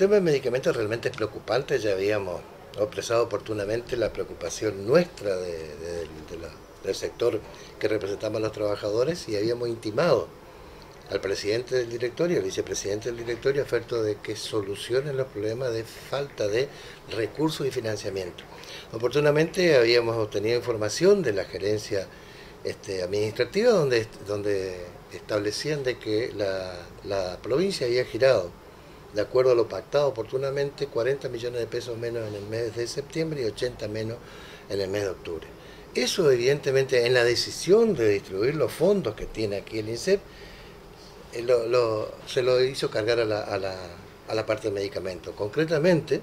tema de medicamentos realmente es preocupante, ya habíamos expresado oportunamente la preocupación nuestra del sector que representamos a los trabajadores y habíamos intimado al presidente del directorio, al vicepresidente del directorio, oferto de que solucionen los problemas de falta de recursos y financiamiento. Oportunamente habíamos obtenido información de la gerencia este, administrativa donde, establecían de que la provincia había girado, de acuerdo a lo pactado oportunamente, 40 millones de pesos menos en el mes de septiembre y 80 menos en el mes de octubre. Eso evidentemente en la decisión de distribuir los fondos que tiene aquí el INSEP, eh, se lo hizo cargar a la, parte de medicamentos. Concretamente,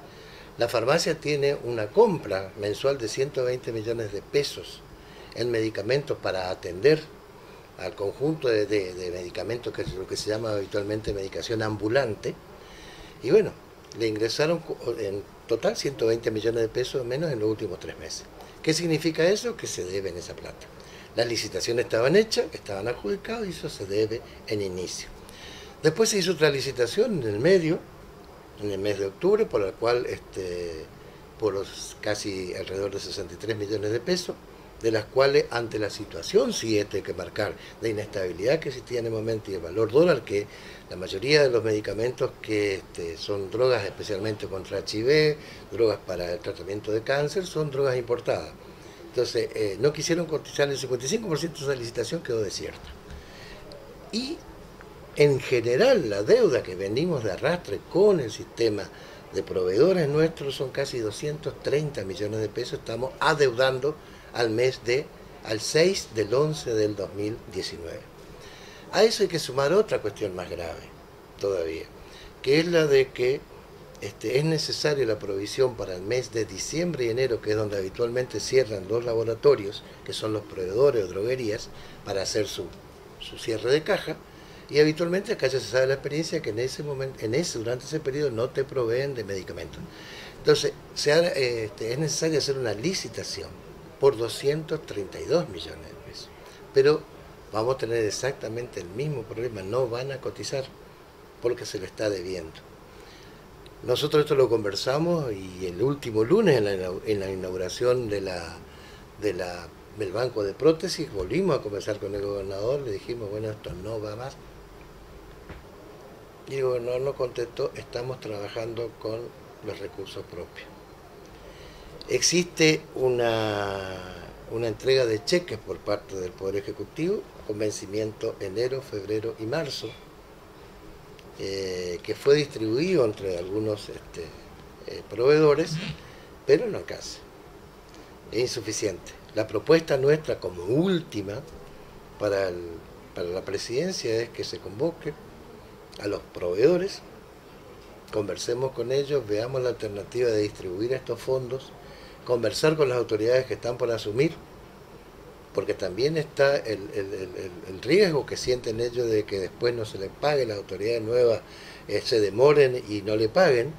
la farmacia tiene una compra mensual de 120 millones de pesos en medicamentos para atender al conjunto de, medicamentos que es lo que se llama habitualmente medicación ambulante. Y bueno, le ingresaron en total 120 millones de pesos menos en los últimos tres meses. ¿Qué significa eso? Que se debe en esa plata. Las licitaciones estaban hechas, estaban adjudicadas y eso se debe en inicio. Después se hizo otra licitación en el medio, en el mes de octubre, por la cual, este, por los casi alrededor de 63 millones de pesos, de las cuales ante la situación sí hay que marcar de inestabilidad que existía en el momento y el valor dólar, que la mayoría de los medicamentos que este, son drogas especialmente contra HIV, drogas para el tratamiento de cáncer, son drogas importadas. Entonces, eh, no quisieron cotizar el 55% de esa licitación quedó desierta. Y en general la deuda que venimos de arrastre con el sistema de proveedores nuestros son casi 230 millones de pesos, estamos adeudando al mes de, al 6 del 11 del 2019. A eso hay que sumar otra cuestión más grave todavía, que es la de que este, es necesaria la provisión para el mes de diciembre y enero, que es donde habitualmente cierran los laboratorios, que son los proveedores o droguerías, para hacer su, cierre de caja. Y habitualmente acá ya se sabe la experiencia que en ese momento, en ese, durante ese periodo no te proveen de medicamentos. Entonces, este, es necesario hacer una licitación por 232 millones de pesos. Pero vamos a tener exactamente el mismo problema, no van a cotizar porque se le está debiendo. Nosotros esto lo conversamos y el último lunes en la, inauguración de la, del banco de prótesis volvimos a conversar con el gobernador, le dijimos, bueno, esto no va más. Y el gobernador nos contestó, estamos trabajando con los recursos propios. Existe una, una entrega de cheques por parte del Poder Ejecutivo con vencimiento enero, febrero y marzo eh, que fue distribuido entre algunos este, eh, proveedores, pero no alcanza. Es insuficiente. La propuesta nuestra como última para, para la presidencia es que se convoque a los proveedores, conversemos con ellos, veamos la alternativa de distribuir estos fondos, conversar con las autoridades que están por asumir porque también está el, riesgo que sienten ellos de que después no se les pague, las autoridades nuevas eh, se demoren y no le paguen.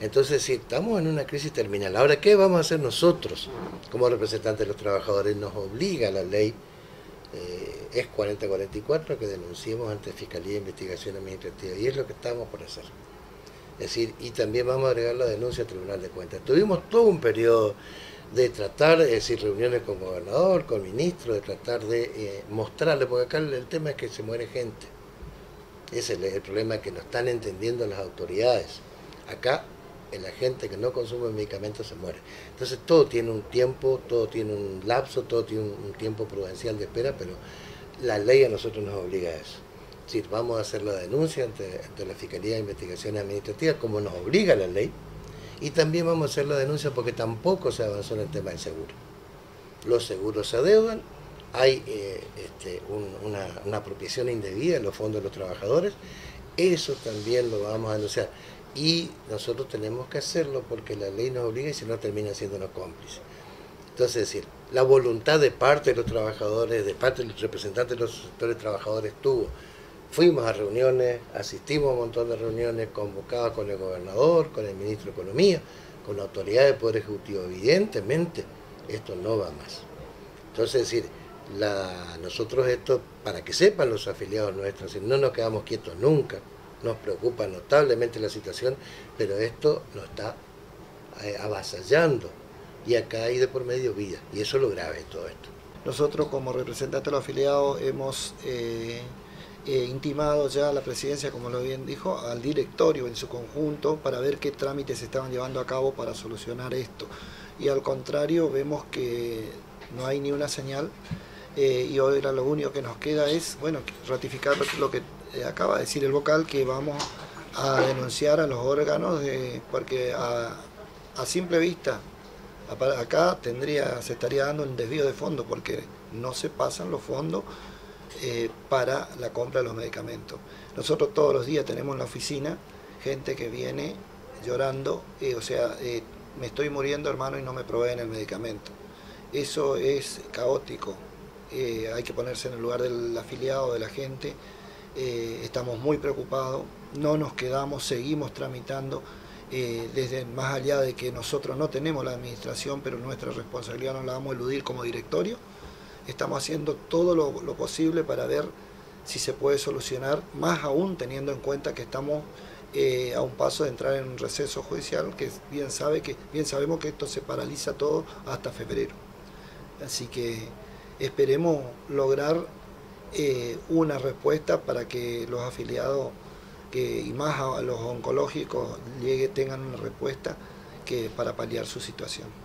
Entonces, si estamos en una crisis terminal, ahora, ¿qué vamos a hacer nosotros como representantes de los trabajadores? Nos obliga la ley, eh, es 4044, que denunciemos ante Fiscalía de Investigación Administrativa, y es lo que estamos por hacer. Es decir, y también vamos a agregar la denuncia al Tribunal de Cuentas. Tuvimos todo un periodo de tratar, es decir, reuniones con gobernador, con ministro, de tratar de eh, mostrarle, porque acá el, tema es que se muere gente. Ese es el, problema que no están entendiendo las autoridades. Acá la gente que no consume medicamentos se muere. Entonces todo tiene un tiempo, todo tiene un lapso, todo tiene un, tiempo prudencial de espera, pero la ley a nosotros nos obliga a eso. Decir, vamos a hacer la denuncia ante, ante la Fiscalía de Investigaciones Administrativas, como nos obliga la ley, y también vamos a hacer la denuncia porque tampoco se avanzó en el tema del seguro. Los seguros se adeudan, hay eh, este, una, apropiación indebida en los fondos de los trabajadores, eso también lo vamos a denunciar. Y nosotros tenemos que hacerlo porque la ley nos obliga y si no termina siendo siendo cómplices. Entonces, es decir, la voluntad de parte de los trabajadores, de parte de los representantes de los sectores trabajadores tuvo Fuimos a reuniones, asistimos a un montón de reuniones convocadas con el gobernador, con el ministro de Economía, con la autoridad del Poder Ejecutivo. Evidentemente, esto no va más. Entonces, es decir, nosotros esto, para que sepan los afiliados nuestros, no nos quedamos quietos nunca, nos preocupa notablemente la situación, pero esto nos está eh, avasallando. Y acá hay de por medio vida, y eso es lo grave de todo esto. Nosotros como representantes de los afiliados hemos eh, eh, intimado ya a la presidencia, como lo bien dijo, al directorio en su conjunto para ver qué trámites se estaban llevando a cabo para solucionar esto. Y al contrario, vemos que no hay ni una señal eh, y ahora lo único que nos queda es bueno ratificar lo que eh, acaba de decir el vocal, que vamos a denunciar a los órganos, porque a, simple vista acá tendría, se estaría dando un desvío de fondos porque no se pasan los fondos eh, para la compra de los medicamentos. Nosotros todos los días tenemos en la oficina gente que viene llorando, o sea, me estoy muriendo hermano y no me proveen el medicamento. Eso es caótico, eh, hay que ponerse en el lugar del afiliado, de la gente. Eh, estamos muy preocupados, no nos quedamos, seguimos tramitando, eh, desde más allá de que nosotros no tenemos la administración, pero nuestra responsabilidad no la vamos a eludir como directorio. Estamos haciendo todo lo, posible para ver si se puede solucionar, más aún teniendo en cuenta que estamos a un paso de entrar en un receso judicial, que bien, sabe que, bien sabemos que esto se paraliza todo hasta febrero. Así que esperemos lograr eh, una respuesta para que los afiliados que, y más a los oncológicos llegue, tengan una respuesta que, para paliar su situación.